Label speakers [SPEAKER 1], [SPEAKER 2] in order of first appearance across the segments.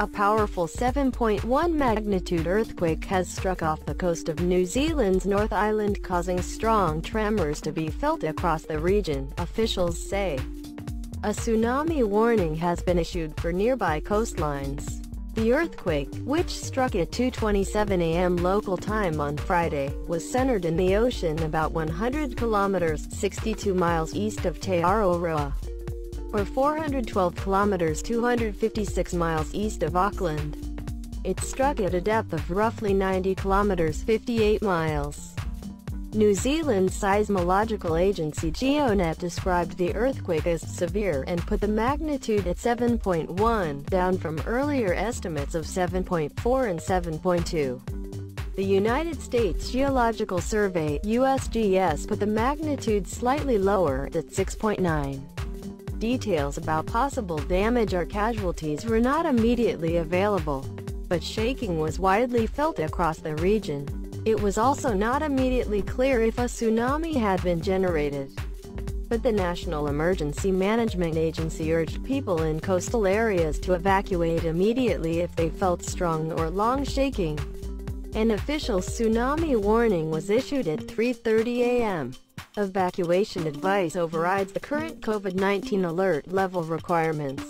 [SPEAKER 1] A powerful 7.1 magnitude earthquake has struck off the coast of New Zealand's North Island causing strong tremors to be felt across the region, officials say. A tsunami warning has been issued for nearby coastlines. The earthquake, which struck at 2.27 a.m. local time on Friday, was centered in the ocean about 100 kilometers 62 miles east of Te Araroa, or 412 kilometers 256 miles east of Auckland. It struck at a depth of roughly 90 kilometers 58 miles. New Zealand seismological agency GeoNet described the earthquake as severe and put the magnitude at 7.1, down from earlier estimates of 7.4 and 7.2. The United States Geological Survey USGS put the magnitude slightly lower at 6.9. Details about possible damage or casualties were not immediately available, but shaking was widely felt across the region. It was also not immediately clear if a tsunami had been generated. But the National Emergency Management Agency urged people in coastal areas to evacuate immediately if they felt strong or long shaking. An official tsunami warning was issued at 3.30 a.m. Evacuation advice overrides the current COVID-19 alert level requirements.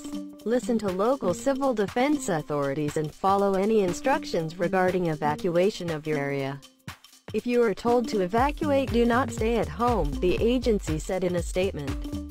[SPEAKER 1] Listen to local civil defense authorities and follow any instructions regarding evacuation of your area. If you are told to evacuate do not stay at home, the agency said in a statement.